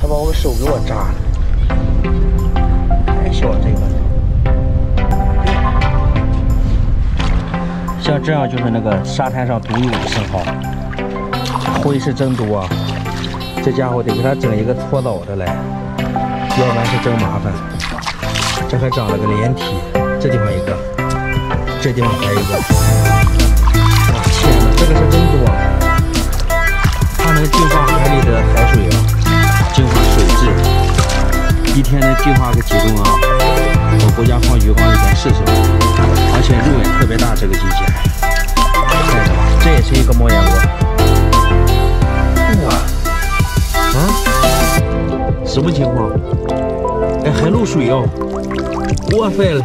他把我手给我扎了，太小这个了。像这样就是那个沙滩上独有的信号，灰是真多啊！这家伙得给他整一个搓澡的来，要不然是真麻烦。这还长了个连体，这地方一个，这地方还有一个。一天能净化个几吨啊？我回家放鱼缸里边试试吧。而且肉也特别大，这个季节。看着吧，这也是一个猫眼螺。哇，啊，什么情况？哎，还漏水哦！哇塞了，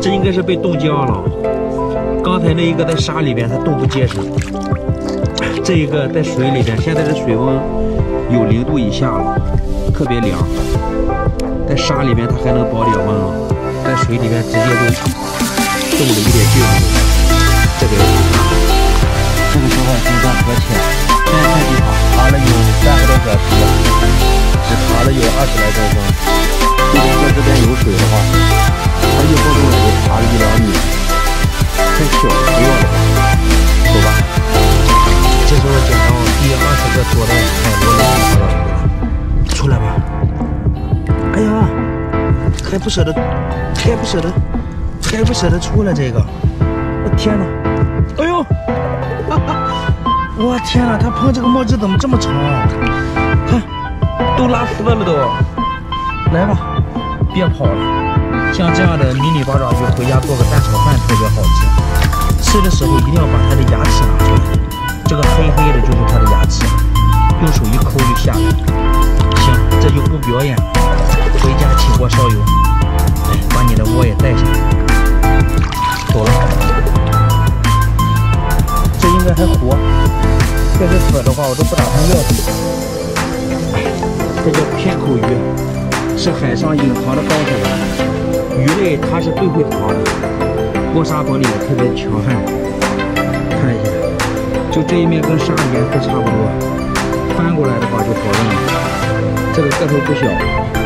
这应该是被冻僵了。刚才那一个在沙里边，它冻不结实。这一个在水里边，现在的水温有零度以下了，特别凉。在沙里面它还能保点温啊，在水里面直接就。冻了一点劲，这个也挺大。这个时候正在搁浅，不舍得，太不舍得。太不舍得出来这个，我天哪！哎呦，我天哪，它碰这个墨汁怎么这么长啊？看，都拉丝了都。来吧，别跑了。像这样的迷你八爪鱼，回家做个蛋炒饭特别好吃。吃的时候一定要把它的牙齿拿出来，这个黑黑的就是它的牙齿，用手一抠就下来。行，这就不表演了，回家起锅烧油，把你的窝也带上。走了，这应该还活。要是死的话，我都不打算要它。这叫偏口鱼，是海上隐藏的高手。鱼类它是最会藏的，过沙本领也特别强悍。看一下，就这一面跟鲨颜色差不多，翻过来的话就好认了。这个个头不小。